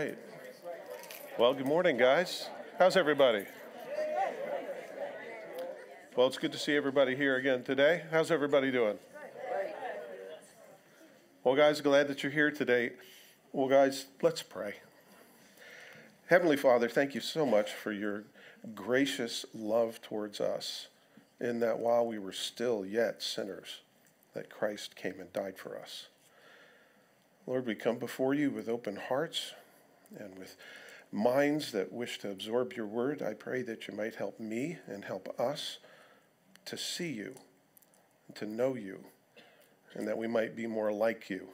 right. Well, good morning, guys. How's everybody? Well, it's good to see everybody here again today. How's everybody doing? Well, guys, glad that you're here today. Well, guys, let's pray. Heavenly Father, thank you so much for your gracious love towards us, in that while we were still yet sinners, that Christ came and died for us. Lord, we come before you with open hearts and with minds that wish to absorb your word. I pray that you might help me and help us to see you, to know you, and that we might be more like you.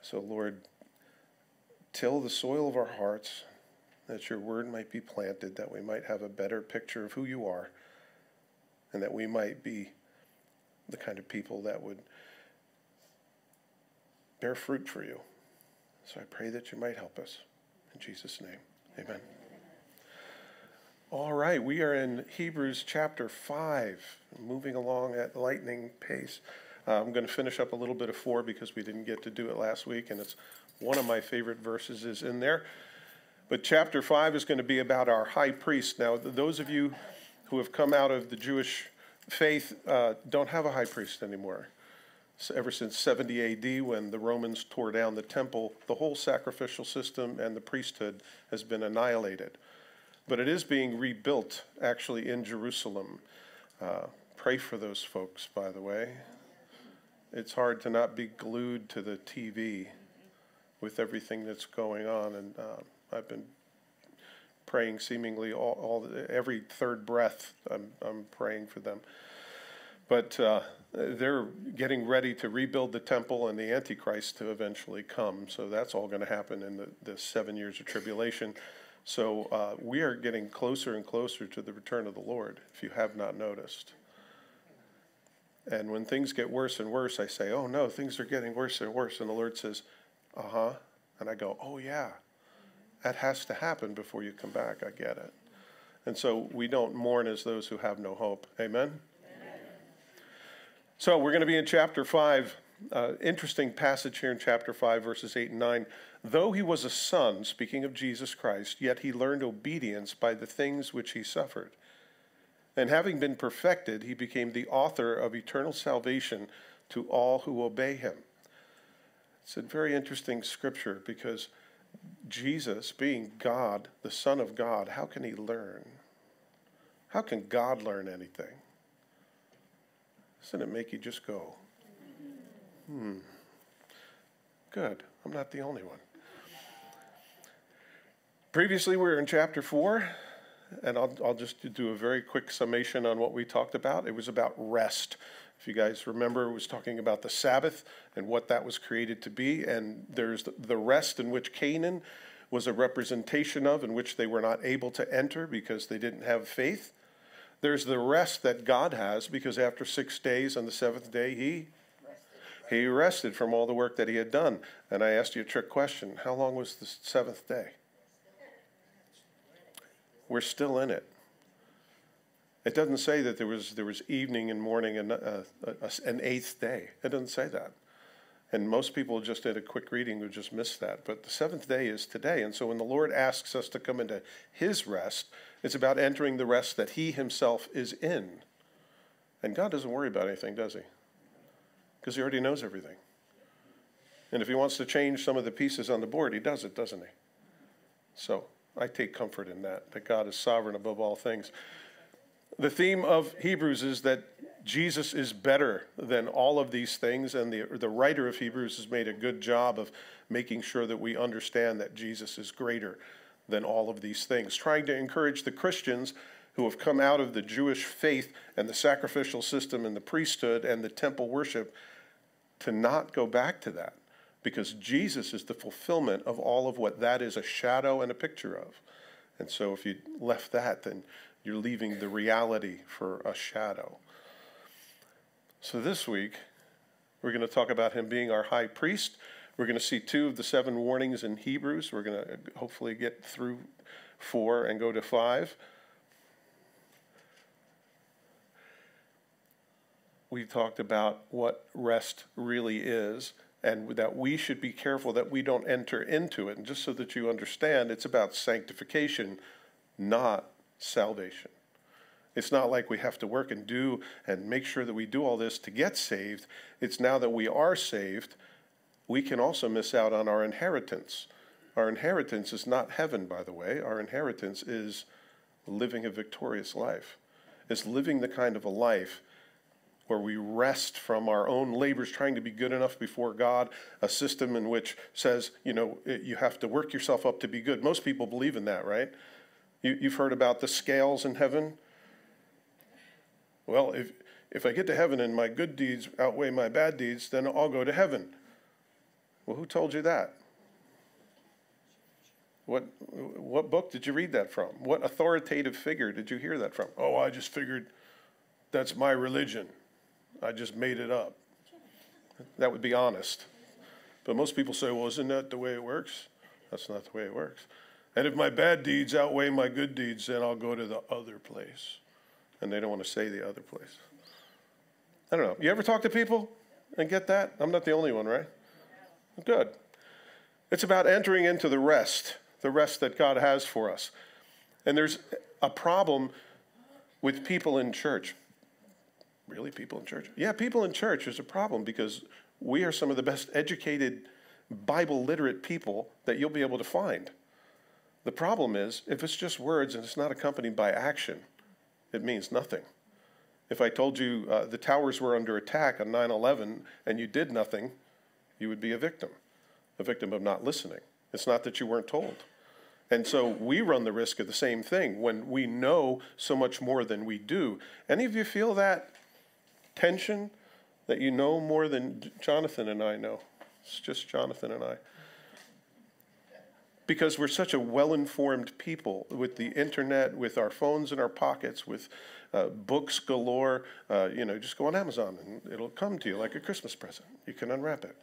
So, Lord, till the soil of our hearts, that your word might be planted, that we might have a better picture of who you are, and that we might be the kind of people that would bear fruit for you. So I pray that you might help us. In Jesus' name, amen. All right, we are in Hebrews chapter 5, moving along at lightning pace. Uh, I'm going to finish up a little bit of 4 because we didn't get to do it last week, and it's one of my favorite verses is in there. But chapter 5 is going to be about our high priest. Now, those of you who have come out of the Jewish faith uh, don't have a high priest anymore. Ever since 70 AD, when the Romans tore down the temple, the whole sacrificial system and the priesthood has been annihilated. But it is being rebuilt actually in Jerusalem. Uh, pray for those folks, by the way. It's hard to not be glued to the TV with everything that's going on, and uh, I've been praying seemingly all, all every third breath. I'm, I'm praying for them. But uh, they're getting ready to rebuild the temple and the Antichrist to eventually come. So that's all going to happen in the, the seven years of tribulation. So uh, we are getting closer and closer to the return of the Lord, if you have not noticed. And when things get worse and worse, I say, oh no, things are getting worse and worse. And the Lord says, uh huh. And I go, oh yeah, that has to happen before you come back. I get it. And so we don't mourn as those who have no hope. Amen? So we're going to be in chapter 5. Uh, interesting passage here in chapter 5, verses 8 and 9. Though he was a son, speaking of Jesus Christ, yet he learned obedience by the things which he suffered. And having been perfected, he became the author of eternal salvation to all who obey him. It's a very interesting scripture because Jesus, being God, the Son of God, how can he learn? How can God learn anything? Doesn't it make you just go, hmm, good, I'm not the only one. Previously, we were in chapter 4, and I'll, I'll just do a very quick summation on what we talked about. It was about rest. If you guys remember, it was talking about the Sabbath and what that was created to be, and there's the, rest in which Canaan was a representation of, in which they were not able to enter because they didn't have faith. There's the rest that God has because after six days on the seventh day, he he rested from all the work that he had done. And I asked you a trick question. How long was the seventh day? We're still in it. It doesn't say that there was there was evening and morning and uh, uh, an eighth day. It doesn't say that. And most people just did a quick reading would just miss that. But the seventh day is today. And so when the Lord asks us to come into his rest, it's about entering the rest that he himself is in. And God doesn't worry about anything, does he? Because he already knows everything. And if he wants to change some of the pieces on the board, he does it, doesn't he? So I take comfort in that, that God is sovereign above all things. The theme of Hebrews is that Jesus is better than all of these things, and the, the writer of Hebrews has made a good job of making sure that we understand that Jesus is greater than all of these things, trying to encourage the Christians who have come out of the Jewish faith and the sacrificial system and the priesthood and the temple worship to not go back to that because Jesus is the fulfillment of all of what that is a shadow and a picture of. And so if you left that, then you're leaving the reality for a shadow. So this week, we're going to talk about him being our high priest. We're going to see two of the seven warnings in Hebrews. We're going to uh, hopefully get through four and go to five. We talked about what rest really is, and that we should be careful that we don't enter into it. And just so that you understand, it's about sanctification, not salvation. It's not like we have to work and do and make sure that we do all this to get saved. It's now that we are saved, we can also miss out on our inheritance. Our inheritance is not heaven, by the way. Our inheritance is living a victorious life, is living the kind of a life where we rest from our own labors trying to be good enough before God, a system in which says, you know, you have to work yourself up to be good. Most people believe in that, right? You, have heard about the scales in heaven. Well, if, if I get to heaven and my good deeds outweigh my bad deeds, then I'll go to heaven. Well, who told you that? What, what book did you read that from? What authoritative figure did you hear that from? Oh, I just figured that's my religion. I just made it up. That would be honest. But most people say, well, isn't that the way it works? That's not the way it works. And if my bad deeds outweigh my good deeds, then I'll go to the other place. And they don't want to say the other place. I don't know. You ever talk to people and get that? I'm not the only one, right? Good. It's about entering into the rest, the rest that God has for us. And there's a problem with people in church. Really, people in church? Yeah, people in church is a problem because we are some of the best educated, Bible literate people that you'll be able to find. The problem is, if it's just words and it's not accompanied by action, it means nothing. If I told you uh, the towers were under attack on 9 11 and you did nothing, you would be a victim, a victim of not listening. It's not that you weren't told. And so we run the risk of the same thing when we know so much more than we do. Any of you feel that tension that you know more than Jonathan and I know? It's just Jonathan and I. Because we're such a well informed people with the internet, with our phones in our pockets, with uh, books galore. Uh, you know, just go on Amazon and it'll come to you like a Christmas present. You can unwrap it.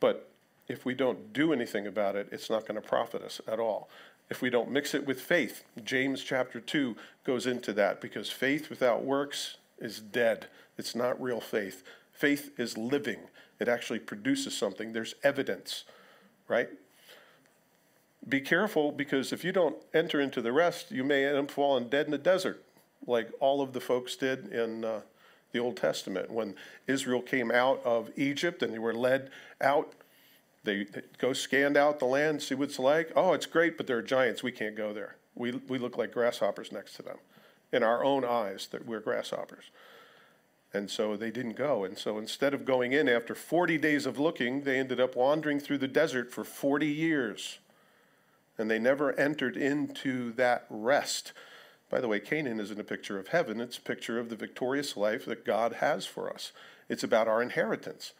But if we don't do anything about it, it's not going to profit us at all. If we don't mix it with faith, James chapter 2 goes into that because faith without works is dead. It's not real faith. Faith is living, it actually produces something. There's evidence, right? Be careful because if you don't enter into the rest, you may end up falling dead in the desert, like all of the folks did in uh, the Old Testament. When Israel came out of Egypt and they were led out, they, they go scanned out the land, see what it's like. Oh, it's great, but there are giants. We can't go there. We, we look like grasshoppers next to them. In our own eyes, that we're grasshoppers. And so they didn't go. And so instead of going in after 40 days of looking, they ended up wandering through the desert for 40 years. And they never entered into that rest by the way, Canaan isn't a picture of heaven, it's a picture of the victorious life that God has for us. It's about our inheritance,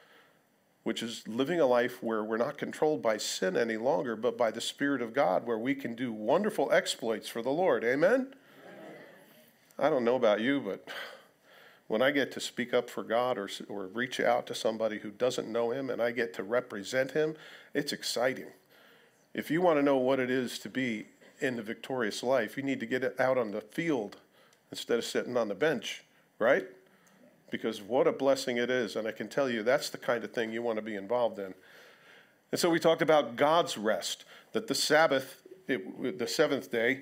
which is living a life where we're not controlled by sin any longer, but by the Spirit of God, where we can do wonderful exploits for the Lord. Amen? Amen. I don't know about you, but when I get to speak up for God or, or reach out to somebody who doesn't know Him and I get to represent Him, it's exciting. If you want to know what it is to be in the victorious life. You need to get it out on the field instead of sitting on the bench, right? Because what a blessing it is. And I can tell you that's the kind of thing you want to be involved in. And so we talked about God's rest, that the Sabbath, it, the seventh day,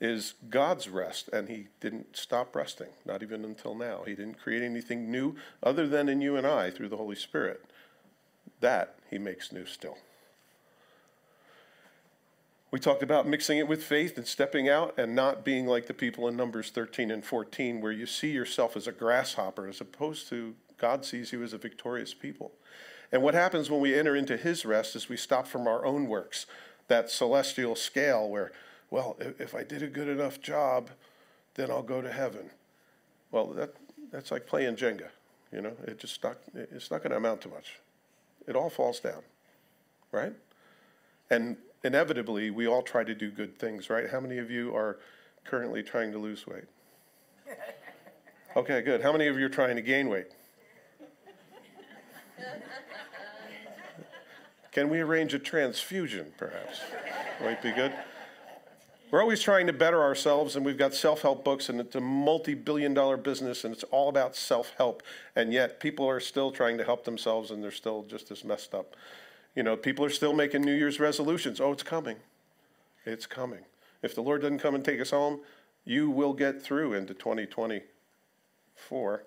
is God's rest, and He didn't stop resting, not even until now. He didn't create anything new other than in you and I through the Holy Spirit. That He makes new still. We talked about mixing it with faith and stepping out and not being like the people in Numbers 13 and 14, where you see yourself as a grasshopper as opposed to God sees you as a victorious people. And what happens when we enter into his rest is we stop from our own works, that celestial scale where, well, if I did a good enough job, then I'll go to heaven. Well, that, that's like playing Jenga. You know, it just not, it's not going to amount to much. It all falls down, right? And inevitably, we all try to do good things, right? How many of you are currently trying to lose weight? Okay, good. How many of you are trying to gain weight? Can we arrange a transfusion, perhaps? Might be good. We're always trying to better ourselves, and we've got self help books, and it's a multi billion dollar business, and it's all about self help. And yet, people are still trying to help themselves, and they're still just as messed up. You know, people are still making New Year's resolutions. Oh, it's coming. It's coming. If the Lord doesn't come and take us home, you will get through into 2024.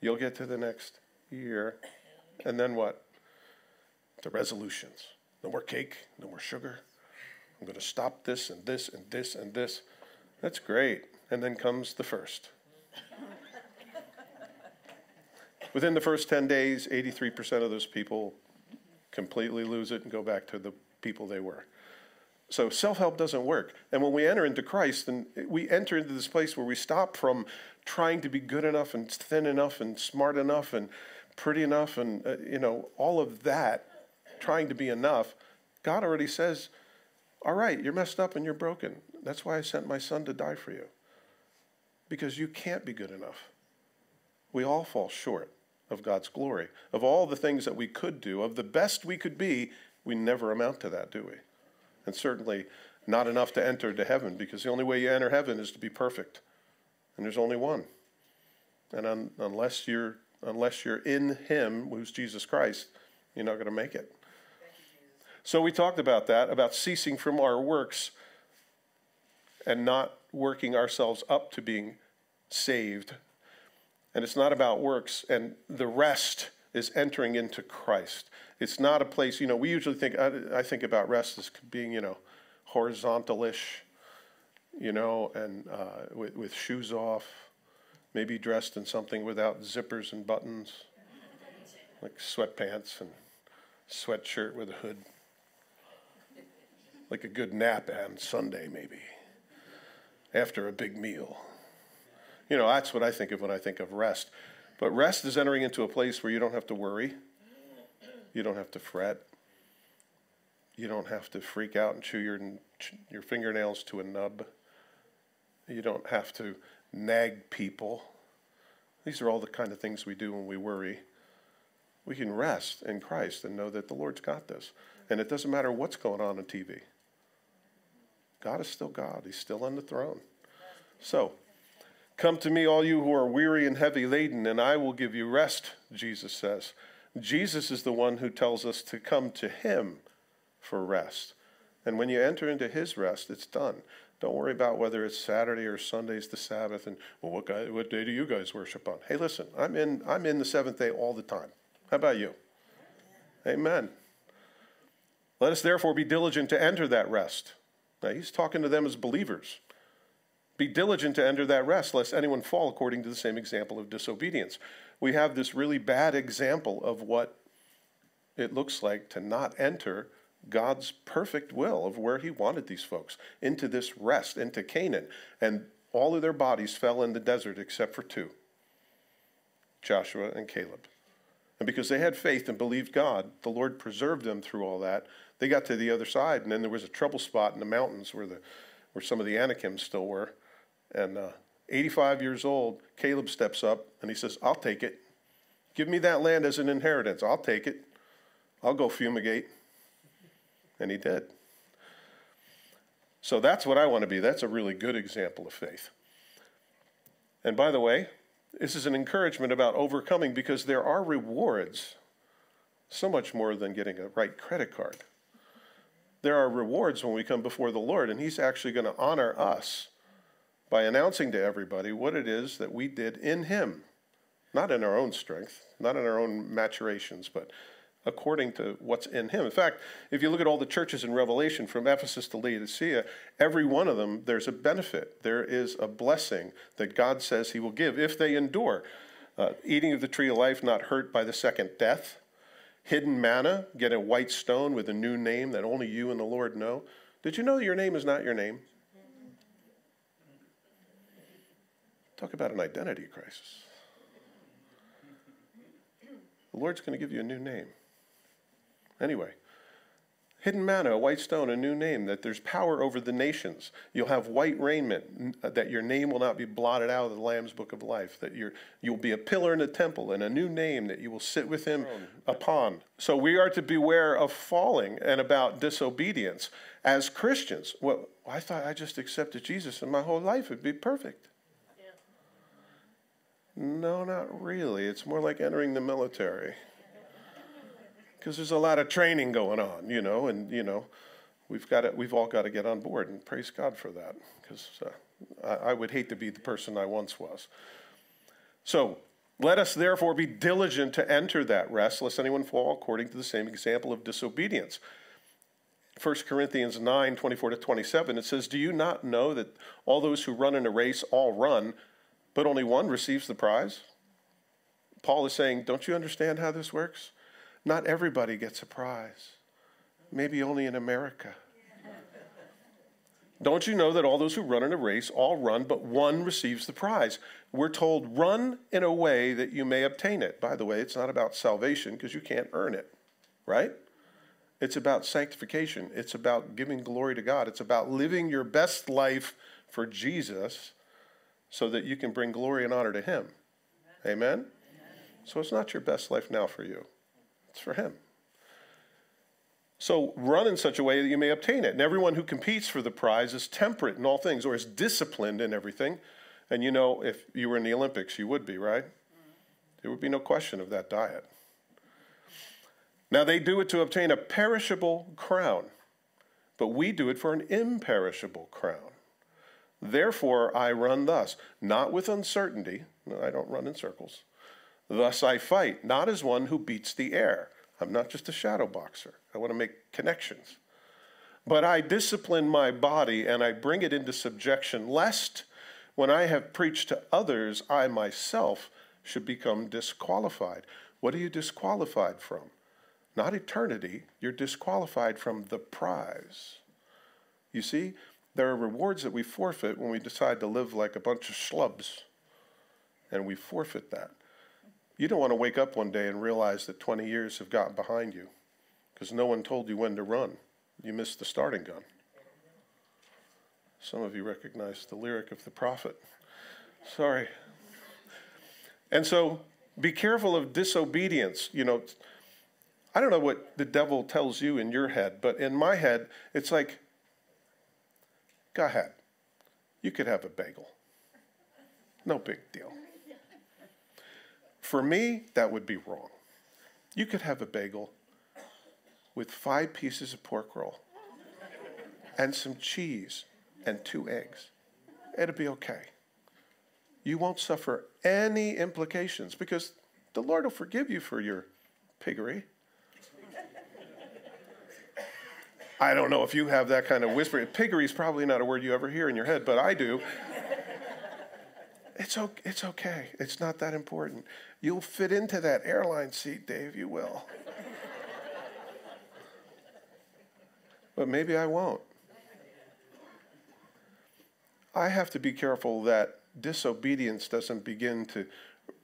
You'll get to the next year. And then what? The resolutions. No more cake, no more sugar. I'm going to stop this and this and this and this. That's great. And then comes the first. Within the first 10 days, 83% of those people completely lose it and go back to the people they were. So self help doesn't work. And when we enter into Christ, then we enter into this place where we stop from trying to be good enough and thin enough and smart enough and pretty enough and, uh, you know, all of that, trying to be enough. God already says, all right, you're messed up and you're broken. That's why I sent my son to die for you. Because you can't be good enough. We all fall short of God's glory. Of all the things that we could do, of the best we could be, we never amount to that, do we? And certainly not enough to enter to heaven, because the only way you enter heaven is to be perfect. And there's only one. And un- unless you're unless you're in him, who's Jesus Christ, you're not going to make it. So we talked about that, about ceasing from our works and not working ourselves up to being saved. And it's not about works, and the rest is entering into Christ. It's not a place, you know, we usually think, I, I think about rest as being, you know, horizontalish, you know, and uh, with, with shoes off, maybe dressed in something without zippers and buttons, like sweatpants and sweatshirt with a hood. Like a good nap on Sunday, maybe, after a big meal. You know, that's what I think of when I think of rest. But rest is entering into a place where you don't have to worry you don't have to fret. You don't have to freak out and chew your, your fingernails to a nub. You don't have to nag people. These are all the kind of things we do when we worry. We can rest in Christ and know that the Lord's got this. And it doesn't matter what's going on on TV. God is still God. He's still on the throne. So, come to me, all you who are weary and heavy laden, and I will give you rest, Jesus says. Jesus is the one who tells us to come to him for rest. And when you enter into his rest, it's done. Don't worry about whether it's Saturday or Sunday's the Sabbath and well what guy, what day do you guys worship on? Hey listen, I'm in I'm in the seventh day all the time. How about you? Amen. Let us therefore be diligent to enter that rest. Now he's talking to them as believers. Be diligent to enter that rest, lest anyone fall according to the same example of disobedience we have this really bad example of what it looks like to not enter God's perfect will of where He wanted these folks into this rest, into Canaan. And all of their bodies fell in the desert except for two Joshua and Caleb. And because they had faith and believed God, the Lord preserved them through all that. They got to the other side, and then there was a trouble spot in the mountains where, the, where some of the Anakims still were. And uh, 85 years old, Caleb steps up and he says, I'll take it. Give me that land as an inheritance. I'll take it. I'll go fumigate. And he did. So that's what I want to be. That's a really good example of faith. And by the way, this is an encouragement about overcoming because there are rewards so much more than getting a right credit card. There are rewards when we come before the Lord, and He's actually going to honor us by announcing to everybody what it is that we did in Him, not in our own strength, not in our own maturations, but according to what's in Him. In fact, if you look at all the churches in Revelation, from Ephesus to Laodicea, every one of them, there's a benefit. There is a blessing that God says He will give if they endure. Uh, eating of the tree of life, not hurt by the second death. Hidden manna, get a white stone with a new name that only you and the Lord know. Did you know your name is not your name? Talk about an identity crisis. The Lord's going to give you a new name. Anyway, Hidden manna, a white stone, a new name, that there's power over the nations. You'll have white raiment, uh, that your name will not be blotted out of the Lamb's book of life, that you're, you'll be a pillar in the temple, and a new name that you will sit with him upon. So we are to beware of falling and about disobedience as Christians. Well, I thought I just accepted Jesus and my whole life would be perfect. No, not really. It's more like entering the military because there's a lot of training going on, you know, and you know, we've got to, we've all got to get on board, and praise God for that, because uh, I, I would hate to be the person I once was. So let us therefore be diligent to enter that rest, lest anyone fall according to the same example of disobedience. 1 Corinthians 9, 24 to 27, it says, Do you not know that all those who run in a race all run, but only one receives the prize? Paul is saying, Don't you understand how this works? Not everybody gets a prize, maybe only in America. Don't you know that all those who run in a race all run, but one receives the prize? We're told, run in a way that you may obtain it. By the way, it's not about salvation because you can't earn it, right? It's about sanctification. It's about giving glory to God. It's about living your best life for Jesus so that you can bring glory and honor to Him. Amen? Amen? So it's not your best life now for you. It's for him. So run in such a way that you may obtain it. And everyone who competes for the prize is temperate in all things, or is disciplined in everything. And you know, if you were in the Olympics, you would be, right? There would be no question of that diet. Now, they do it to obtain a perishable crown, but we do it for an imperishable crown. Therefore, I run thus, not with uncertainty. I don't run in circles. Thus I fight, not as one who beats the air. I'm not just a shadow boxer. I want to make connections. But I discipline my body and I bring it into subjection, lest when I have preached to others, I myself should become disqualified. What are you disqualified from? Not eternity, you're disqualified from the prize. You see, there are rewards that we forfeit when we decide to live like a bunch of schlubs, and we forfeit that. You don't want to wake up one day and realize that 20 years have gotten behind you because no one told you when to run. You missed the starting gun. Some of you recognize the lyric of the prophet. Sorry. And so be careful of disobedience. You know, I don't know what the devil tells you in your head, but in my head, it's like, go ahead. You could have a bagel. No big deal. For me, that would be wrong. You could have a bagel with five pieces of pork roll and some cheese and two eggs. It'll be okay. You won't suffer any implications because the Lord will forgive you for your piggery. I don't know if you have that kind of whispering. Piggery is probably not a word you ever hear in your head, but I do. It's. It's okay. It's not that important. You'll fit into that airline seat, Dave. You will. but maybe I won't. I have to be careful that disobedience doesn't begin to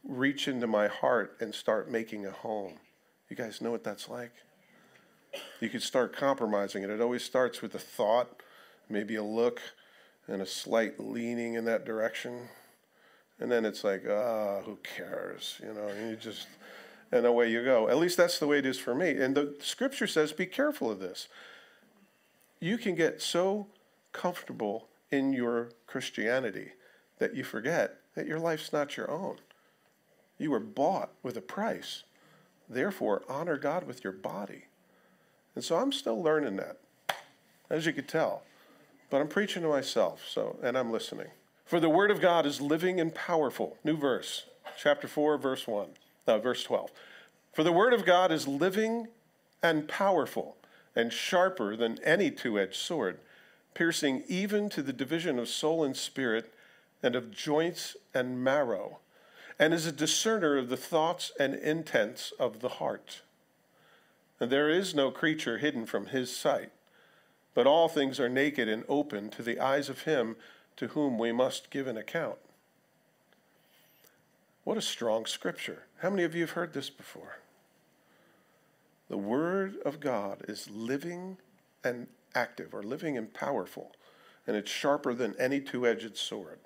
reach into my heart and start making a home. You guys know what that's like? You could start compromising it. It always starts with a thought, maybe a look, and a slight leaning in that direction. And then it's like, ah, oh, who cares? You know, you just, and away you go. At least that's the way it is for me. And the scripture says, be careful of this. You can get so comfortable in your Christianity that you forget that your life's not your own. You were bought with a price. Therefore, honor God with your body. And so I'm still learning that, as you could tell. But I'm preaching to myself, so and I'm listening. For the word of God is living and powerful. New verse, chapter 4, verse 1, uh, verse 12. For the word of God is living and powerful and sharper than any two edged sword, piercing even to the division of soul and spirit and of joints and marrow, and is a discerner of the thoughts and intents of the heart. And there is no creature hidden from his sight, but all things are naked and open to the eyes of him to whom we must give an account. What a strong scripture. How many of you have heard this before? The Word of God is living and active or living and powerful, and it's sharper than any two edged sword.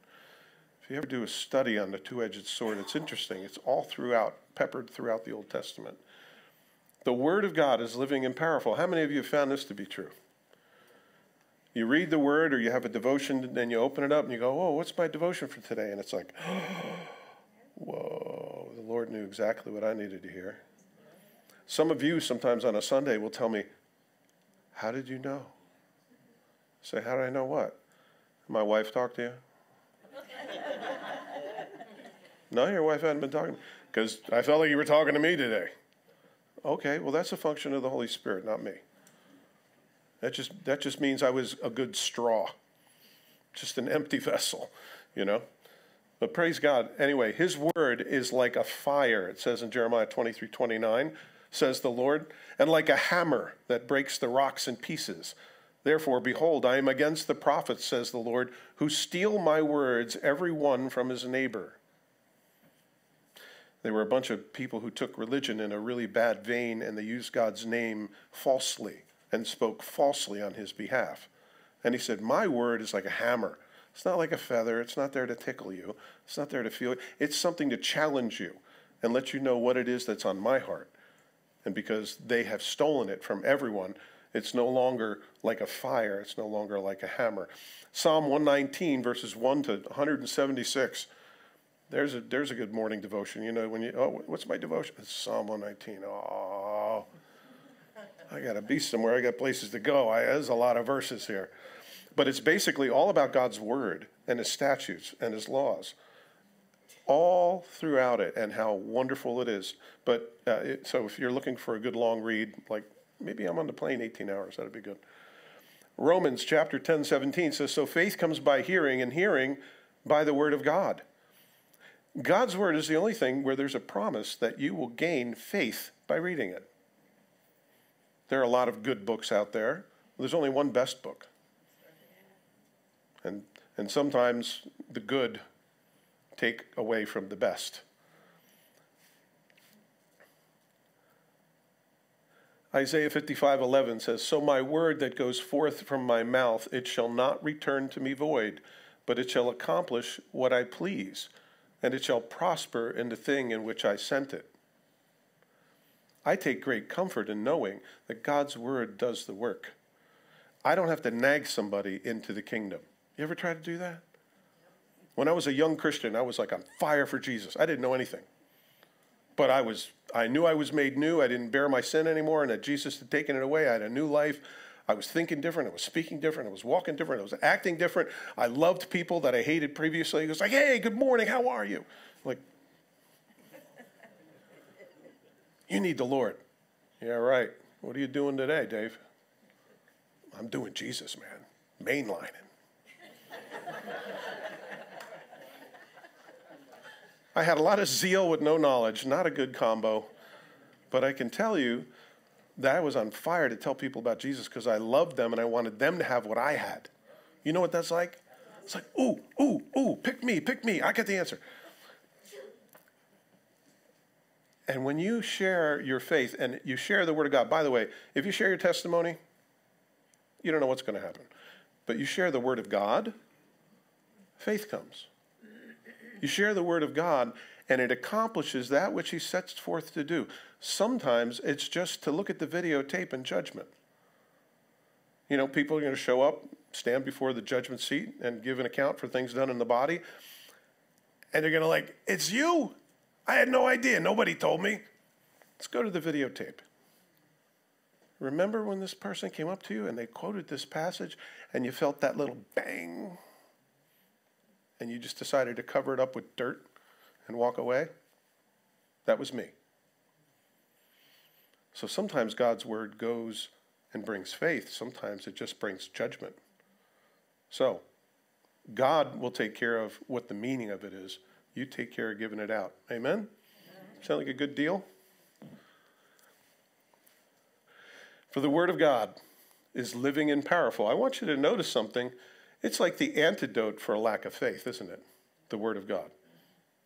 If you ever do a study on the two edged sword, it's interesting. It's all throughout, peppered throughout the Old Testament. The Word of God is living and powerful. How many of you have found this to be true? You read the Word or you have a devotion, and then you open it up and you go, Oh, what's my devotion for today? And it's like, Whoa, the Lord knew exactly what I needed to hear. Some of you, sometimes on a Sunday, will tell me, How did you know? I say, How did I know what? My wife talked to you? no, your wife hadn't been talking because I felt like you were talking to me today. Okay, well, that's a function of the Holy Spirit, not me. That just, that just means I was a good straw, just an empty vessel, you know? But praise God. Anyway, his word is like a fire, it says in Jeremiah 23 29, says the Lord, and like a hammer that breaks the rocks in pieces. Therefore, behold, I am against the prophets, says the Lord, who steal my words, every one from his neighbor. They were a bunch of people who took religion in a really bad vein and they used God's name falsely and spoke falsely on his behalf. And he said, My word is like a hammer. It's not like a feather. It's not there to tickle you. It's not there to feel it. It's something to challenge you and let you know what it is that's on my heart. And because they have stolen it from everyone, it's no longer like a fire. It's no longer like a hammer. Psalm 119, verses 1 to 176. There's a, there's a good morning devotion. You know, when you, oh, what's my devotion? It's Psalm 119. Oh, I got to be somewhere. I got places to go. I, there's a lot of verses here. But it's basically all about God's word and his statutes and his laws, all throughout it, and how wonderful it is. But uh, it, so if you're looking for a good long read, like maybe I'm on the plane 18 hours, that'd be good. Romans chapter 10, 17 says, So faith comes by hearing, and hearing by the word of God. God's word is the only thing where there's a promise that you will gain faith by reading it. There are a lot of good books out there. There's only one best book. And, and sometimes the good take away from the best. Isaiah 55:11 says, "So my word that goes forth from my mouth, it shall not return to me void, but it shall accomplish what I please, and it shall prosper in the thing in which I sent it." I take great comfort in knowing that God's word does the work. I don't have to nag somebody into the kingdom. You ever try to do that? When I was a young Christian, I was like on fire for Jesus. I didn't know anything. But I was I knew I was made new. I didn't bear my sin anymore and that Jesus had taken it away. I had a new life. I was thinking different. I was speaking different. I was walking different. I was acting different. I loved people that I hated previously. He was like, "Hey, good morning. How are you?" I'm like, You need the Lord. Yeah, right. What are you doing today, Dave? I'm doing Jesus, man. Mainlining. I had a lot of zeal with no knowledge, not a good combo. But I can tell you that I was on fire to tell people about Jesus because I loved them and I wanted them to have what I had. You know what that's like? It's like, ooh, ooh, ooh, pick me, pick me. I get the answer. And when you share your faith and you share the Word of God, by the way, if you share your testimony, you don't know what's going to happen. But you share the Word of God, faith comes. You share the Word of God, and it accomplishes that which He sets forth to do. Sometimes it's just to look at the videotape in judgment. You know, people are going to show up, stand before the judgment seat, and give an account for things done in the body. And they're going to, like, it's you. I had no idea. Nobody told me. Let's go to the videotape. Remember when this person came up to you and they quoted this passage and you felt that little bang and you just decided to cover it up with dirt and walk away? That was me. So sometimes God's word goes and brings faith, sometimes it just brings judgment. So God will take care of what the meaning of it is. You take care of giving it out. Amen? Sound like a good deal? For the Word of God is living and powerful. I want you to notice something. It's like the antidote for a lack of faith, isn't it? The Word of God.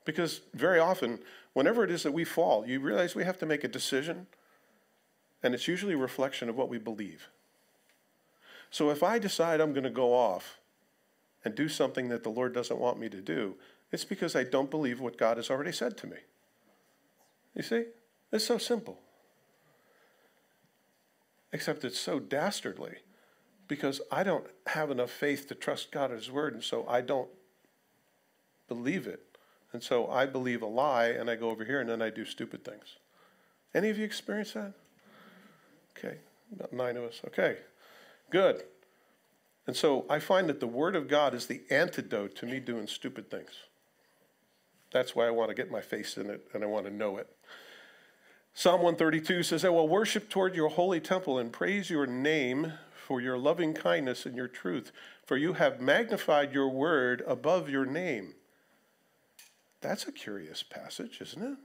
Because very often, whenever it is that we fall, you realize we have to make a decision, and it's usually a reflection of what we believe. So if I decide I'm going to go off and do something that the Lord doesn't want me to do, it's because I don't believe what God has already said to me. You see? It's so simple. Except it's so dastardly because I don't have enough faith to trust God at His word, and so I don't believe it. And so I believe a lie and I go over here and then I do stupid things. Any of you experience that? Okay, about nine of us. Okay, good. And so I find that the Word of God is the antidote to me doing stupid things. That's why I want to get my face in it and I want to know it. Psalm 132 says, I will worship toward your holy temple and praise your name for your loving kindness and your truth, for you have magnified your word above your name. That's a curious passage, isn't it?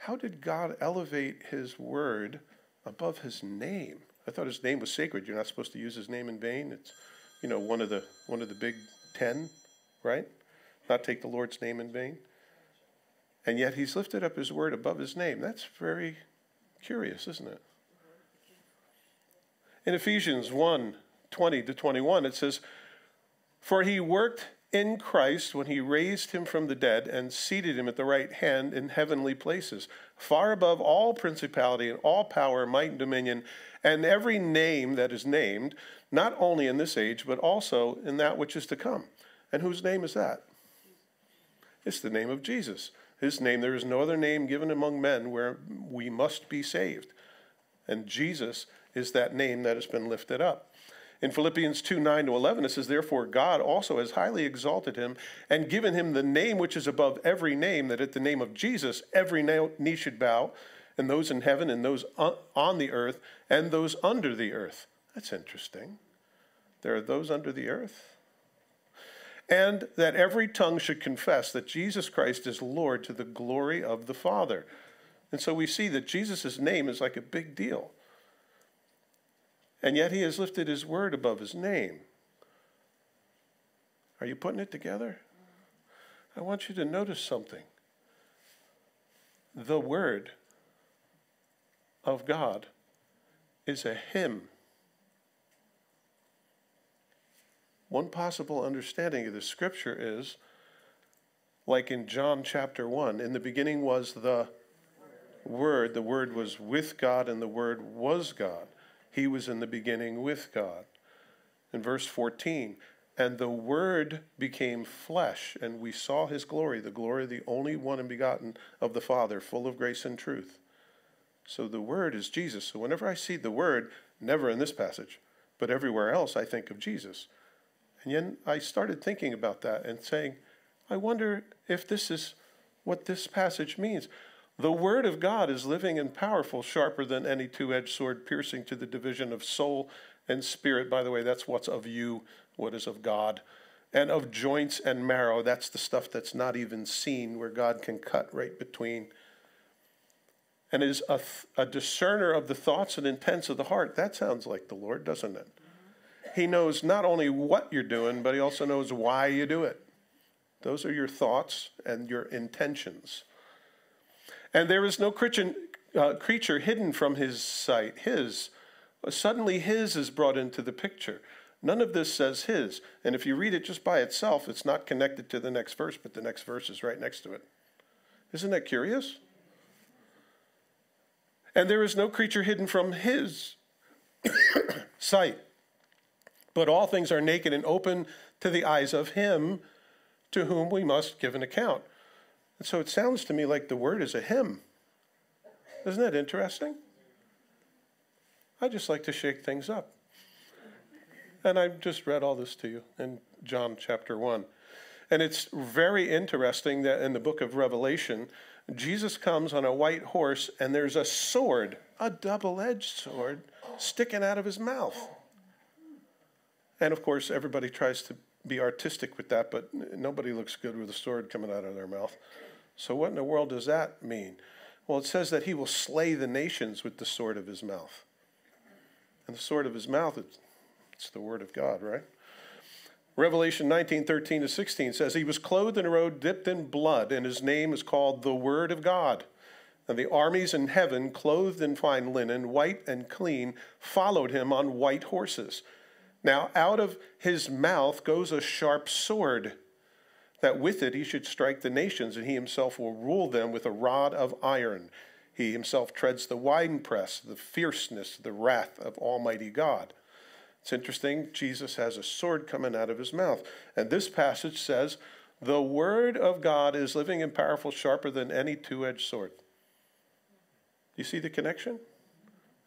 How did God elevate his word above his name? I thought his name was sacred. You're not supposed to use his name in vain. It's, you know, one of the one of the big ten, right? Not take the Lord's name in vain. And yet he's lifted up his word above his name. That's very curious, isn't it? In Ephesians 1 20 to 21, it says, For he worked in Christ when he raised him from the dead and seated him at the right hand in heavenly places, far above all principality and all power, might, and dominion, and every name that is named, not only in this age, but also in that which is to come. And whose name is that? It's the name of Jesus. His name, there is no other name given among men where we must be saved. And Jesus is that name that has been lifted up. In Philippians 2 9 to 11, it says, Therefore, God also has highly exalted him and given him the name which is above every name, that at the name of Jesus every knee should bow, and those in heaven, and those on the earth, and those under the earth. That's interesting. There are those under the earth. And that every tongue should confess that Jesus Christ is Lord to the glory of the Father. And so we see that Jesus' name is like a big deal and yet he has lifted his word above his name. Are you putting it together? I want you to notice something. The word of God is a him. One possible understanding of the scripture is like in John chapter 1 in the beginning was the Word. The Word was with God, and the Word was God. He was in the beginning with God. In verse 14, and the Word became flesh, and we saw his glory, the glory of the only one and begotten of the Father, full of grace and truth. So the Word is Jesus. So whenever I see the Word, never in this passage, but everywhere else, I think of Jesus. And then I started thinking about that and saying, I wonder if this is what this passage means. The Word of God is living and powerful, sharper than any two edged sword, piercing to the division of soul and spirit. By the way, that's what's of you, what is of God. And of joints and marrow. That's the stuff that's not even seen, where God can cut right between. And is a, a discerner of the thoughts and intents of the heart. That sounds like the Lord, doesn't it? He knows not only what you're doing, but He also knows why you do it. Those are your thoughts and your intentions. And there is no uh, creature hidden from his sight. His. Suddenly, his is brought into the picture. None of this says his. And if you read it just by itself, it's not connected to the next verse, but the next verse is right next to it. Isn't that curious? And there is no creature hidden from his sight. But all things are naked and open to the eyes of him to whom we must give an account. And so it sounds to me like the word is a him. Isn't that interesting? I just like to shake things up. And I just read all this to you in John chapter 1. And it's very interesting that in the book of Revelation, Jesus comes on a white horse and there's a sword, a double edged sword, sticking out of his mouth. And of course, everybody tries to be artistic with that, but nobody looks good with a sword coming out of their mouth. So, what in the world does that mean? Well, it says that he will slay the nations with the sword of his mouth. And the sword of his mouth, it's the word of God, right? Revelation 19, 13 to 16 says, He was clothed in a robe dipped in blood, and his name is called the Word of God. And the armies in heaven, clothed in fine linen, white and clean, followed him on white horses. Now out of his mouth goes a sharp sword, that with it he should strike the nations, and he himself will rule them with a rod of iron. He himself treads the winepress, the fierceness, the wrath of Almighty God. It's interesting, Jesus has a sword coming out of his mouth. And this passage says, The word of God is living and powerful, sharper than any two edged sword. You see the connection?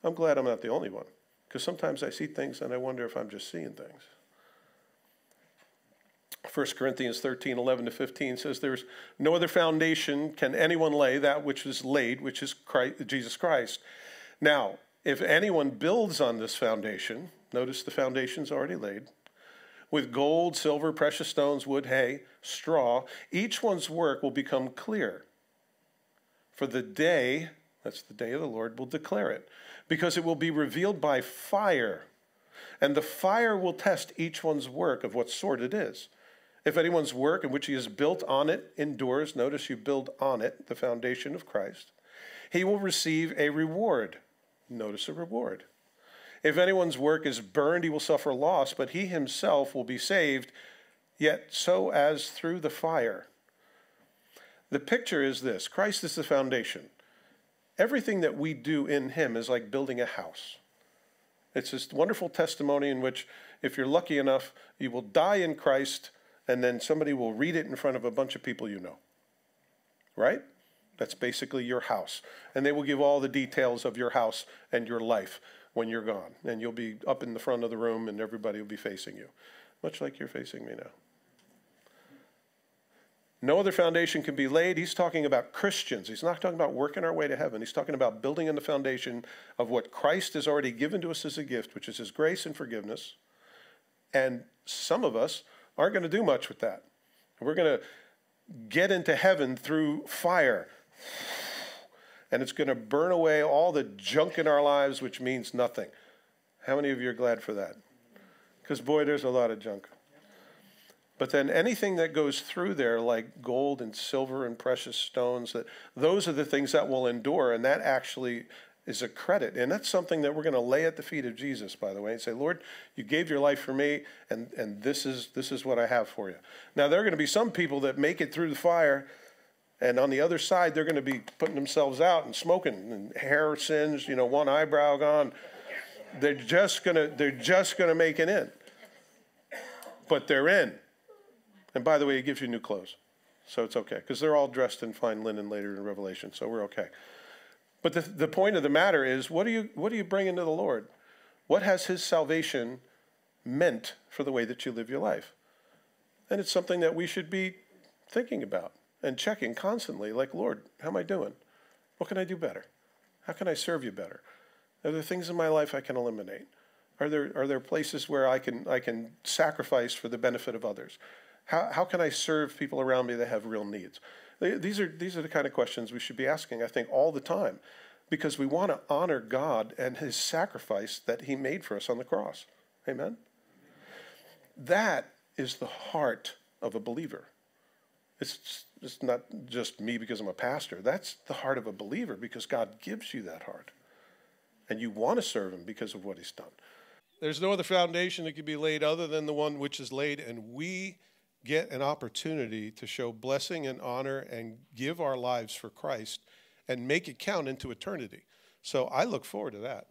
I'm glad I'm not the only one, because sometimes I see things and I wonder if I'm just seeing things. 1 Corinthians 13, 11 to 15 says, There's no other foundation can anyone lay that which is laid, which is Christ, Jesus Christ. Now, if anyone builds on this foundation, notice the foundation's already laid, with gold, silver, precious stones, wood, hay, straw, each one's work will become clear. For the day, that's the day of the Lord, will declare it, because it will be revealed by fire. And the fire will test each one's work of what sort it is. If anyone's work in which he has built on it endures, notice you build on it, the foundation of Christ, he will receive a reward. Notice a reward. If anyone's work is burned, he will suffer loss, but he himself will be saved, yet so as through the fire. The picture is this Christ is the foundation. Everything that we do in him is like building a house. It's this wonderful testimony in which, if you're lucky enough, you will die in Christ and then somebody will read it in front of a bunch of people you know. Right? That's basically your house. And they will give all the details of your house and your life when you're gone. And you'll be up in the front of the room and everybody will be facing you, much like you're facing me now. No other foundation can be laid. He's talking about Christians. He's not talking about working our way to heaven. He's talking about building in the foundation of what Christ has already given to us as a gift, which is his grace and forgiveness. And some of us aren't going to do much with that. We're going to get into heaven through fire. And it's going to burn away all the junk in our lives, which means nothing. How many of you are glad for that? Because, boy, there's a lot of junk. But then anything that goes through there, like gold and silver and precious stones, that those are the things that will endure, and that actually is a credit. And that's something that we're going to lay at the feet of Jesus, by the way, and say, Lord, you gave your life for me, and, and this, is, this is what I have for you. Now, there are going to be some people that make it through the fire, and on the other side, they're going to be putting themselves out and smoking, and hair singed, you know, one eyebrow gone. They're just going to, they're just going to make it in. But they're in. And by the way, it gives you new clothes. So it's okay, because they're all dressed in fine linen later in Revelation, so we're okay. But the, the point of the matter is, what do you what do you bring into the Lord? What has His salvation meant for the way that you live your life? And it's something that we should be thinking about and checking constantly. Like, Lord, how am I doing? What can I do better? How can I serve you better? Are there things in my life I can eliminate? Are there are there places where I can I can sacrifice for the benefit of others? How how can I serve people around me that have real needs? These are, these are the kind of questions we should be asking, I think, all the time, because we want to honor God and his sacrifice that he made for us on the cross. Amen? That is the heart of a believer. It's, it's not just me because I'm a pastor. That's the heart of a believer because God gives you that heart. And you want to serve him because of what he's done. There's no other foundation that can be laid other than the one which is laid, and we get an opportunity to show blessing and honor and give our lives for Christ and make it count into eternity. So I look forward to that.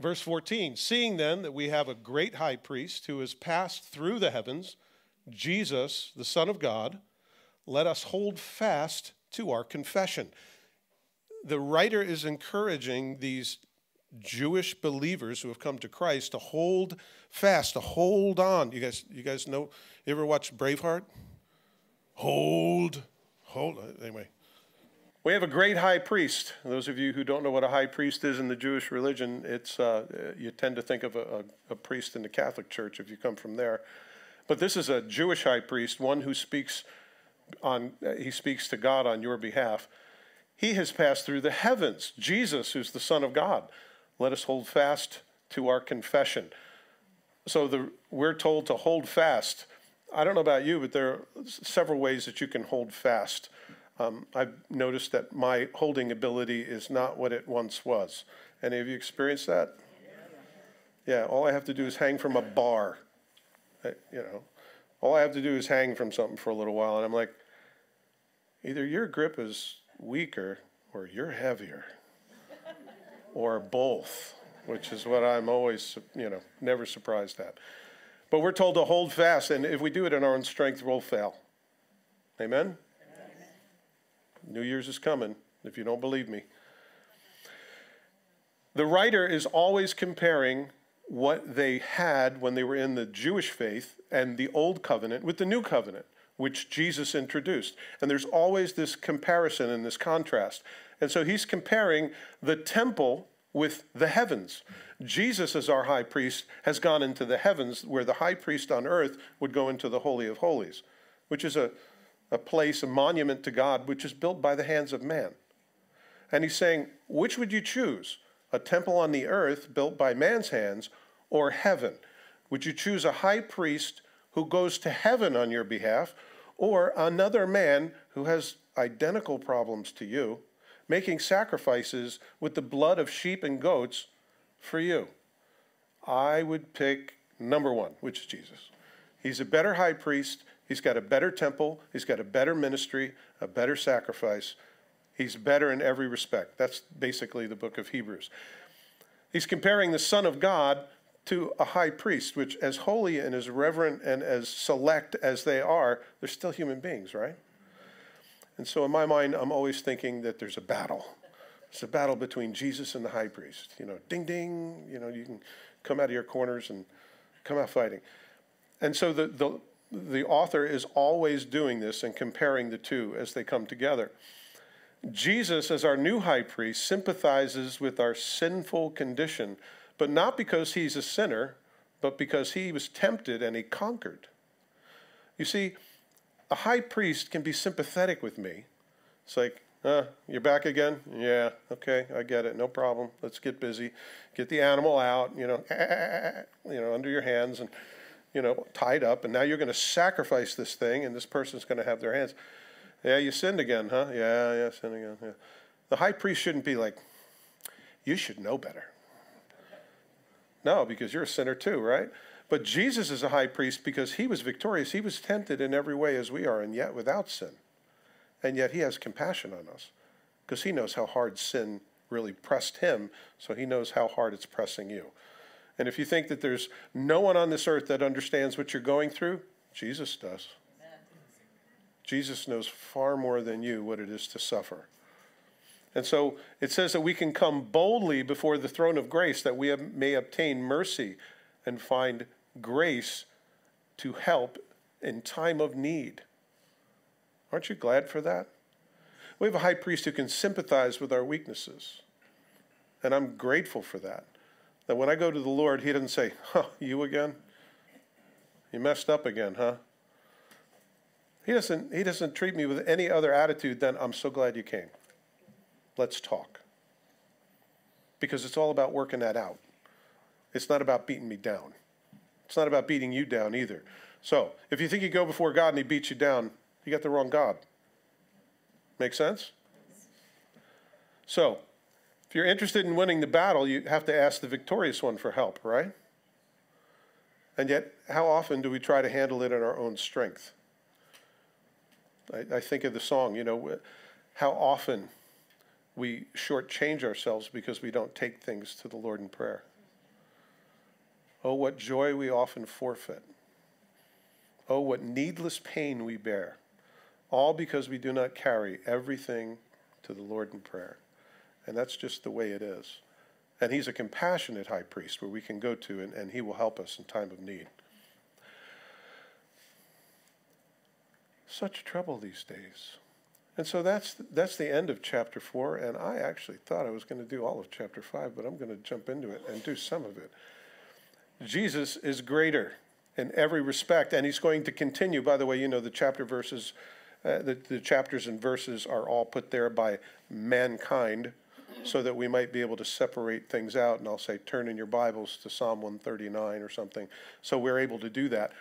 Verse 14 Seeing then that we have a great high priest who has passed through the heavens, Jesus, the Son of God, let us hold fast to our confession. The writer is encouraging these Jewish believers who have come to Christ to hold fast, to hold on. You guys, you guys know, you ever watch Braveheart? Hold, hold. Anyway, we have a great high priest. Those of you who don't know what a high priest is in the Jewish religion, it's uh, you tend to think of a, a, a priest in the Catholic Church if you come from there. But this is a Jewish high priest, one who speaks on he speaks to God on your behalf. He has passed through the heavens. Jesus, who's the Son of God. Let us hold fast to our confession. So the, we're told to hold fast. I don't know about you, but there are several ways that you can hold fast. um, I've noticed that my holding ability is not what it once was. Any of you experienced that? Yeah, all I have to do is hang from a bar. Uh, You know, all I have to do is hang from something for a little while, and I'm like, either your grip is weaker or you're heavier, or both, which is what I'm always, you know, never surprised at. But we're told to hold fast, and if we do it in our own strength, we'll fail. Amen? New Year's is coming, if you don't believe me. The writer is always comparing what they had when they were in the Jewish faith and the old covenant with the new covenant, which Jesus introduced. And there's always this comparison and this contrast. And so he's comparing the temple with the heavens. Jesus, as our high priest, has gone into the heavens where the high priest on earth would go into the Holy of Holies, which is a, a place, a monument to God, which is built by the hands of man. And he's saying, which would you choose? A temple on the earth built by man's hands or heaven? Would you choose a high priest who goes to heaven on your behalf or another man who has identical problems to you, making sacrifices with the blood of sheep and goats for you? I would pick number one, which is Jesus. He's a better high priest. He's got a better temple. He's got a better ministry, a better sacrifice. He's better in every respect. That's basically the book of Hebrews. He's comparing the Son of God to a high priest, which, as holy and as reverent and as select as they are, they're still human beings, right? And so, in my mind, I'm always thinking that there's a battle. It's a battle between Jesus and the high priest. You know, ding, ding, you know, you can come out of your corners and come out fighting. And so, the, the, the author is always doing this and comparing the two as they come together. Jesus, as our new high priest, sympathizes with our sinful condition, but not because he's a sinner, but because he was tempted and he conquered. You see, a high priest can be sympathetic with me. It's like, uh, you're back again? Yeah, okay, I get it, no problem. Let's get busy. Get the animal out, you know, eh, eh, eh, you know, under your hands and, you know, tied up, and now you're going to sacrifice this thing, and this person's going to have their hands. Yeah, you sinned again, huh? Yeah, yeah, sinned again. Yeah. The high priest shouldn't be like, you should know better. No, because you're a sinner too, right? But Jesus is a high priest because he was victorious. He was tempted in every way as we are, and yet without sin. And yet he has compassion on us because he knows how hard sin really pressed him, so he knows how hard it's pressing you. And if you think that there's no one on this earth that understands what you're going through, Jesus does. Jesus knows far more than you what it is to suffer. And so it says that we can come boldly before the throne of grace that we may obtain mercy and find grace to help in time of need. Aren't you glad for that? We have a high priest who can sympathize with our weaknesses. And I'm grateful for that. That when I go to the Lord, He doesn't say, Huh, you again? You messed up again, huh? He doesn't, he doesn't treat me with any other attitude than, I'm so glad you came. Let's talk. Because it's all about working that out. It's not about beating me down. It's not about beating you down either. So, if you think you go before God and he beats you down, you got the wrong God. Make sense? So, if you're interested in winning the battle, you have to ask the victorious one for help, right? And yet, how often do we try to handle it in our own strength? I, I think of the song, you know, how often we shortchange ourselves because we don't take things to the Lord in prayer. Oh, what joy we often forfeit. Oh, what needless pain we bear, all because we do not carry everything to the Lord in prayer. And that's just the way it is. And He's a compassionate high priest where we can go to, and, and He will help us in time of need. Such trouble these days. And so that's that's the end of chapter four. And I actually thought I was going to do all of chapter five, but I'm going to jump into it and do some of it. Jesus is greater in every respect, and he's going to continue. By the way, you know the chapter verses, uh, the, the chapters and verses are all put there by mankind, so that we might be able to separate things out. And I'll say, turn in your Bibles to Psalm 139 or something, so we're able to do that.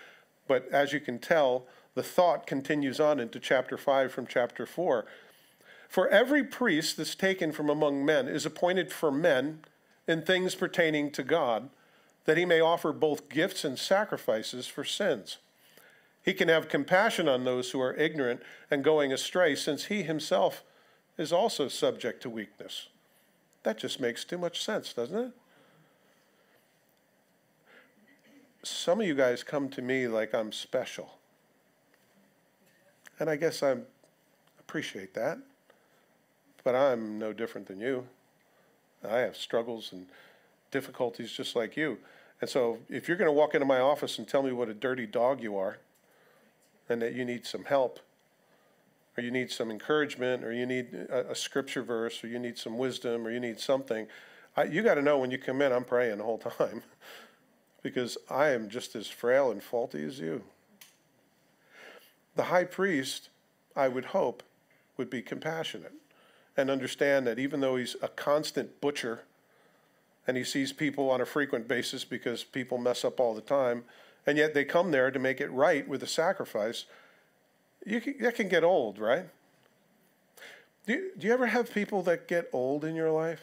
But as you can tell, the thought continues on into chapter 5 from chapter 4. For every priest that's taken from among men is appointed for men in things pertaining to God, that he may offer both gifts and sacrifices for sins. He can have compassion on those who are ignorant and going astray, since he himself is also subject to weakness. That just makes too much sense, doesn't it? Some of you guys come to me like I'm special. And I guess I appreciate that. But I'm no different than you. I have struggles and difficulties just like you. And so if you're going to walk into my office and tell me what a dirty dog you are and that you need some help, or you need some encouragement, or you need a, a scripture verse, or you need some wisdom, or you need something, I, you got to know when you come in, I'm praying the whole time because I am just as frail and faulty as you. The high priest, I would hope, would be compassionate and understand that even though he's a constant butcher and he sees people on a frequent basis because people mess up all the time, and yet they come there to make it right with a sacrifice, you can, that can get old, right? Do you, do you ever have people that get old in your life?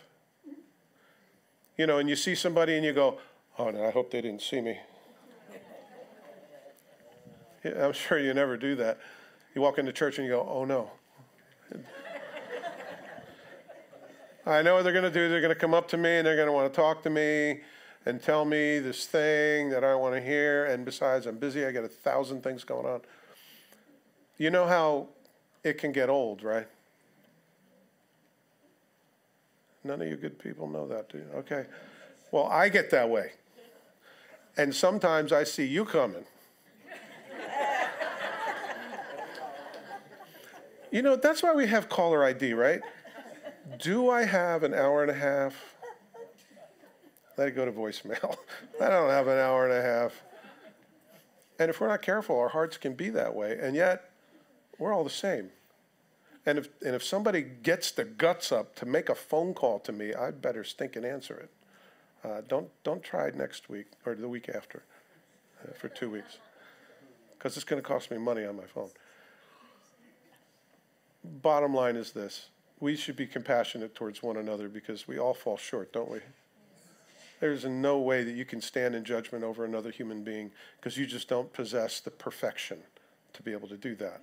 You know, and you see somebody and you go, oh no, I hope they didn't see me. Yeah, I'm sure you never do that. You walk into church and you go, oh no. I know what they're going to do. They're going to come up to me and they're going to want to talk to me and tell me this thing that I want to hear. And besides, I'm busy. I got a thousand things going on. You know how it can get old, right? None of you good people know that, do you? Okay. Well, I get that way. And sometimes I see you coming. you know, that's why we have caller ID, right? Do I have an hour and a half? Let it go to voicemail. I don't have an hour and a half. And if we're not careful, our hearts can be that way. And yet, we're all the same. And if, and if somebody gets the guts up to make a phone call to me, I'd better stink and answer it. Uh, don't, don't try next week or the week after uh, for two weeks because it's going to cost me money on my phone. Bottom line is this we should be compassionate towards one another because we all fall short, don't we? There's no way that you can stand in judgment over another human being because you just don't possess the perfection to be able to do that.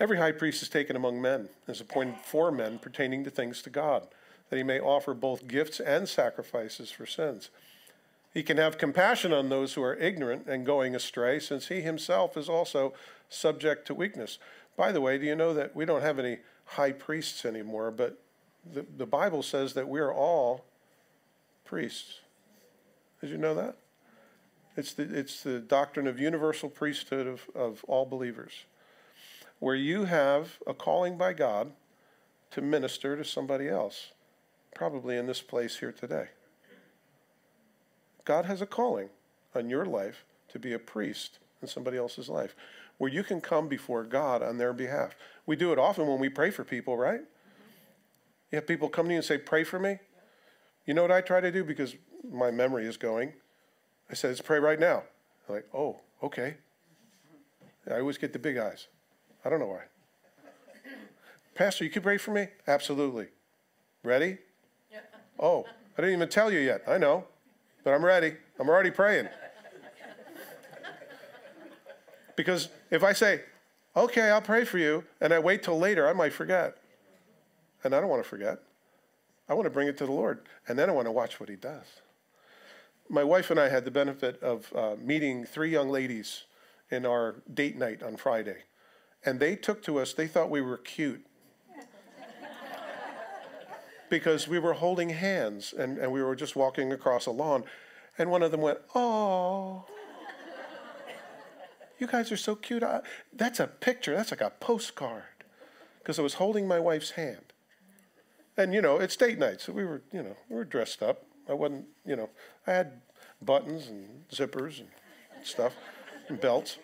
Every high priest is taken among men, is appointed for men pertaining to things to God, that he may offer both gifts and sacrifices for sins. He can have compassion on those who are ignorant and going astray, since he himself is also subject to weakness. By the way, do you know that we don't have any high priests anymore, but the, the Bible says that we are all priests. Did you know that? It's the, it's the doctrine of universal priesthood of, of all believers, where you have a calling by God to minister to somebody else, probably in this place here today. God has a calling on your life to be a priest in somebody else's life where you can come before God on their behalf. We do it often when we pray for people, right? You have people come to you and say, Pray for me. You know what I try to do because my memory is going? I said, Let's pray right now. I'm like, oh, okay. I always get the big eyes. I don't know why. Pastor, you could pray for me? Absolutely. Ready? Yeah. Oh, I didn't even tell you yet. I know, but I'm ready. I'm already praying. Because if I say, okay, I'll pray for you, and I wait till later, I might forget. And I don't want to forget. I want to bring it to the Lord, and then I want to watch what He does. My wife and I had the benefit of uh, meeting three young ladies in our date night on Friday. And they took to us, they thought we were cute. because we were holding hands and, and we were just walking across a lawn. And one of them went, Oh. You guys are so cute. I, that's a picture. That's like a postcard. Because I was holding my wife's hand. And, you know, it's date night, so we were, you know, we were dressed up. I wasn't, you know, I had buttons and zippers and stuff and belts.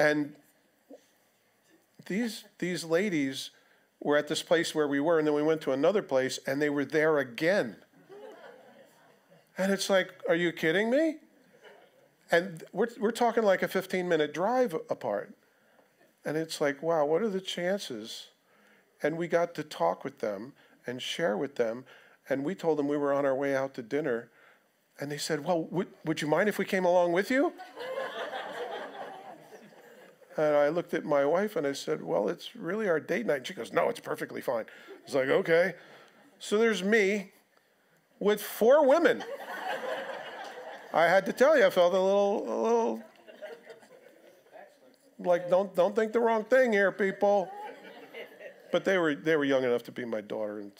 And these, these ladies were at this place where we were, and then we went to another place, and they were there again. And it's like, are you kidding me? And we're, we're talking like a 15 minute drive apart. And it's like, wow, what are the chances? And we got to talk with them and share with them. And we told them we were on our way out to dinner. And they said, well, would, would you mind if we came along with you? and I looked at my wife and I said, well, it's really our date night. And she goes, no, it's perfectly fine. I was like, okay. So there's me with four women. I had to tell you, I felt a little, a little like don't don't think the wrong thing here, people. But they were they were young enough to be my daughter. And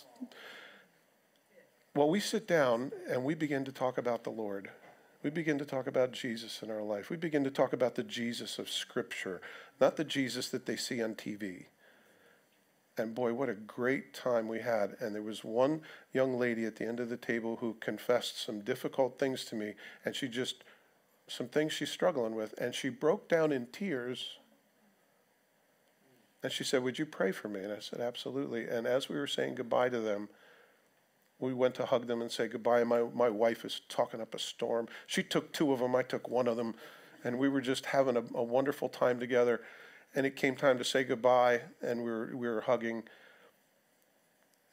well, we sit down and we begin to talk about the Lord. We begin to talk about Jesus in our life. We begin to talk about the Jesus of Scripture, not the Jesus that they see on TV. And boy, what a great time we had. And there was one young lady at the end of the table who confessed some difficult things to me, and she just, some things she's struggling with, and she broke down in tears. And she said, Would you pray for me? And I said, Absolutely. And as we were saying goodbye to them, we went to hug them and say goodbye. My, my wife is talking up a storm. She took two of them, I took one of them, and we were just having a, a wonderful time together and it came time to say goodbye, and we were, we were hugging.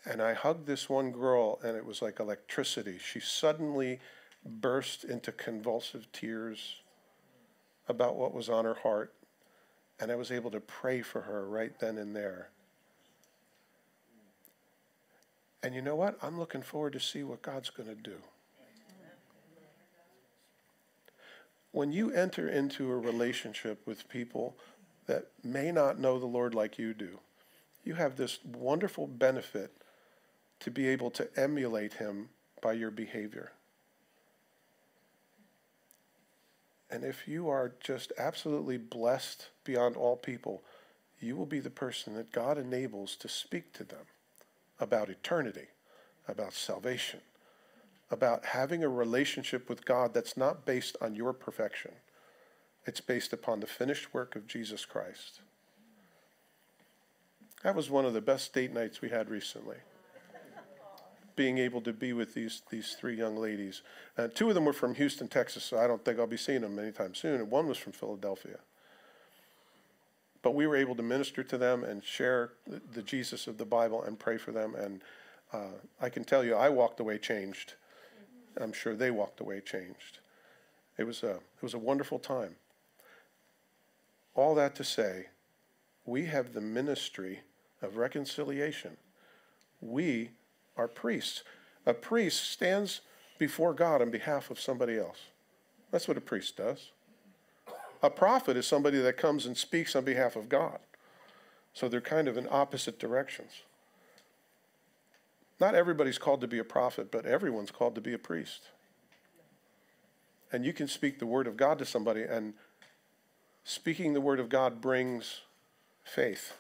And I hugged this one girl, and it was like electricity. She suddenly burst into convulsive tears about what was on her heart, and I was able to pray for her right then and there. And you know what? I'm looking forward to see what God's going to do. When you enter into a relationship with people that may not know the Lord like you do, you have this wonderful benefit to be able to emulate him by your behavior. And if you are just absolutely blessed beyond all people, you will be the person that God enables to speak to them about eternity, about salvation, about having a relationship with God that's not based on your perfection it's based upon the finished work of Jesus Christ. That was one of the best date nights we had recently. Being able to be with these, these three young ladies. Uh, two of them were from Houston, Texas, so I don't think I'll be seeing them anytime soon. And one was from Philadelphia. But we were able to minister to them and share the, Jesus of the Bible and pray for them. And uh, I can tell you, I walked away changed. I'm sure they walked away changed. It was a, it was a wonderful time. All that to say, we have the ministry of reconciliation. We are priests. A priest stands before God on behalf of somebody else. That's what a priest does. A prophet is somebody that comes and speaks on behalf of God. So they're kind of in opposite directions. Not everybody's called to be a prophet, but everyone's called to be a priest. And you can speak the word of God to somebody and Speaking the word of God brings faith.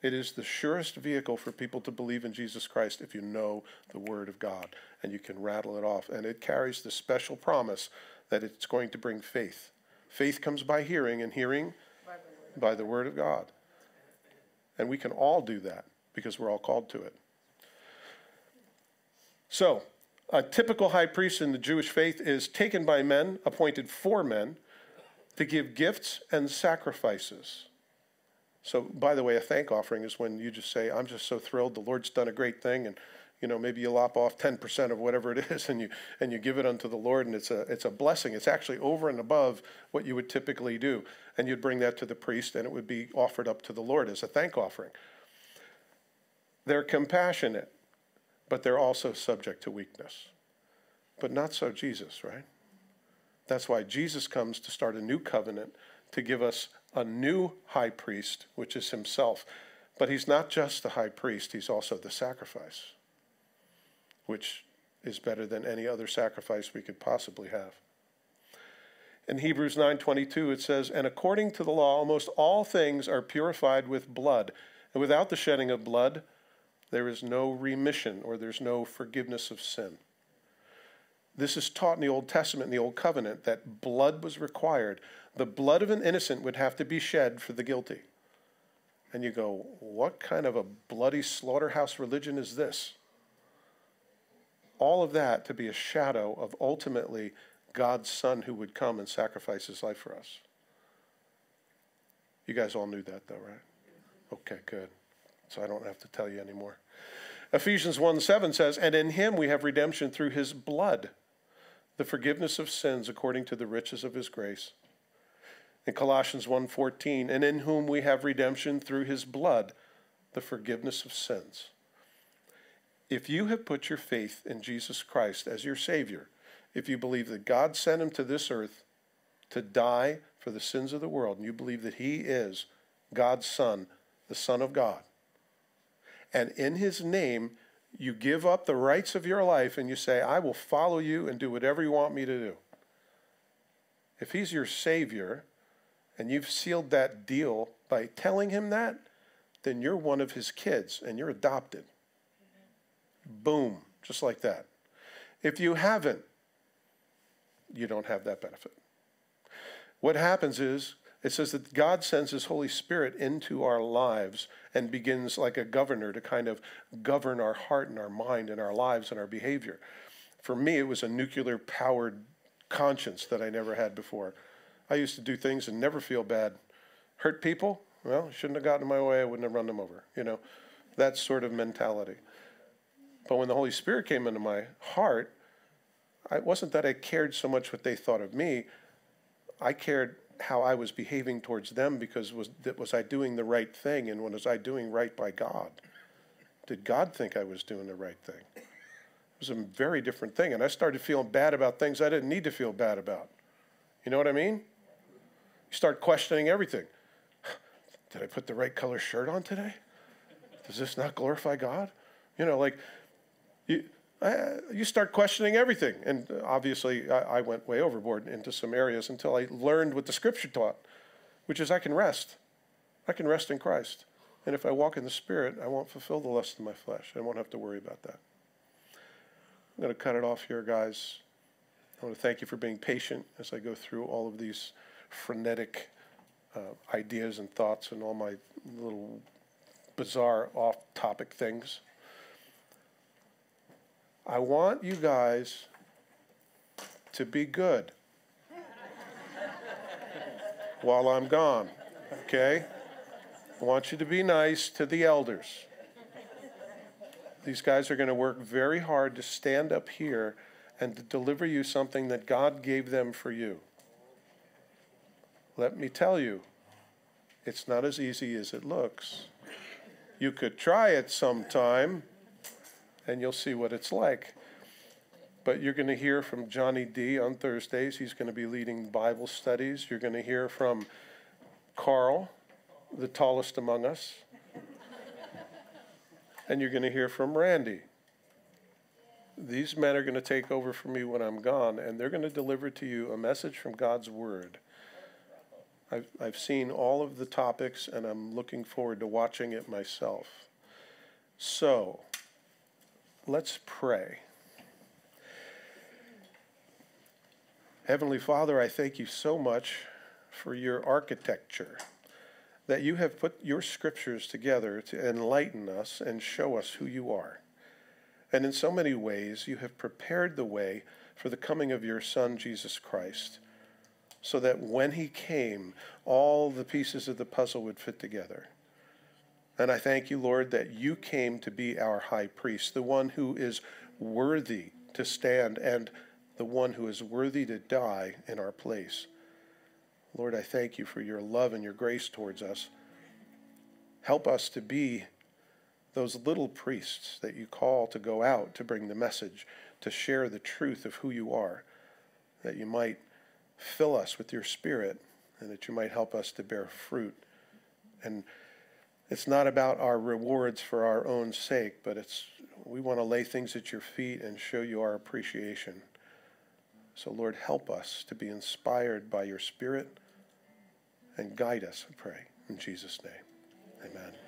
It is the surest vehicle for people to believe in Jesus Christ if you know the Word of God and you can rattle it off. And it carries the special promise that it's going to bring faith. Faith comes by hearing, and hearing by the Word of God. And we can all do that because we're all called to it. So, a typical high priest in the Jewish faith is taken by men, appointed for men to give gifts and sacrifices. So, by the way, a thank offering is when you just say, I'm just so thrilled, the Lord's done a great thing, and you know, maybe you lop off 10% of whatever it is and you and you give it unto the Lord and it's a it's a blessing. It's actually over and above what you would typically do. And you'd bring that to the priest and it would be offered up to the Lord as a thank offering. They're compassionate, but they're also subject to weakness. But not so Jesus, right? That's why Jesus comes to start a new covenant, to give us a new high priest, which is himself. But he's not just the high priest, he's also the sacrifice, which is better than any other sacrifice we could possibly have. In Hebrews 9:22 it says, "And according to the law almost all things are purified with blood, and without the shedding of blood there is no remission or there's no forgiveness of sin." This is taught in the Old Testament, in the Old Covenant, that blood was required. The blood of an innocent would have to be shed for the guilty. And you go, what kind of a bloody slaughterhouse religion is this? All of that to be a shadow of ultimately God's Son who would come and sacrifice his life for us. You guys all knew that, though, right? Okay, good. So I don't have to tell you anymore. Ephesians 1 7 says, And in him we have redemption through his blood, the forgiveness of sins according to the riches of his grace. In Colossians 1:14, and in whom we have redemption through his blood, the forgiveness of sins. If you have put your faith in Jesus Christ as your Savior, if you believe that God sent him to this earth to die for the sins of the world, and you believe that he is God's Son, the Son of God, and in his name you give up the rights of your life and you say, I will follow you and do whatever you want me to do. If he's your Savior and you've sealed that deal by telling him that, then you're one of his kids and you're adopted. Boom, just like that. If you haven't, you don't have that benefit. What happens is, it says that God sends His Holy Spirit into our lives and begins like a governor to kind of govern our heart and our mind and our lives and our behavior. For me, it was a nuclear powered conscience that I never had before. I used to do things and never feel bad. Hurt people? Well, shouldn't have gotten in my way. I wouldn't have run them over. You know, that sort of mentality. But when the Holy Spirit came into my heart, it wasn't that I cared so much what they thought of me. I cared how I was behaving towards them because was that was I doing the right thing and was I doing right by God? Did God think I was doing the right thing? It was a very different thing, and I started feeling bad about things I didn't need to feel bad about. You know what I mean? You start questioning everything. Did I put the right color shirt on today? Does this not glorify God? You know, like you, you start questioning everything. And obviously, I, I went way overboard into some areas until I learned what the scripture taught, which is I can rest. I can rest in Christ. And if I walk in the Spirit, I won't fulfill the lust of my flesh. I won't have to worry about that. I'm going to cut it off here, guys. I want to thank you for being patient as I go through all of these frenetic uh, ideas and thoughts and all my little bizarre off topic things. I want you guys to be good while I'm gone, okay? I want you to be nice to the elders. These guys are going to work very hard to stand up here and to deliver you something that God gave them for you. Let me tell you, it's not as easy as it looks. You could try it sometime and you'll see what it's like. But you're going to hear from Johnny D on Thursdays. He's going to be leading Bible studies. You're going to hear from Carl, the tallest among us. and you're going to hear from Randy. These men are going to take over for me when I'm gone, and they're going to deliver to you a message from God's Word. I've, I've seen all of the topics, and I'm looking forward to watching it myself. So, Let's pray. Heavenly Father, I thank you so much for your architecture, that you have put your scriptures together to enlighten us and show us who you are. And in so many ways, you have prepared the way for the coming of your Son, Jesus Christ, so that when he came, all the pieces of the puzzle would fit together. And I thank you, Lord, that you came to be our high priest, the one who is worthy to stand and the one who is worthy to die in our place. Lord, I thank you for your love and your grace towards us. Help us to be those little priests that you call to go out to bring the message, to share the truth of who you are, that you might fill us with your spirit and that you might help us to bear fruit and it's not about our rewards for our own sake, but it's we want to lay things at your feet and show you our appreciation. So, Lord, help us to be inspired by your Spirit and guide us, I pray. In Jesus' name, amen.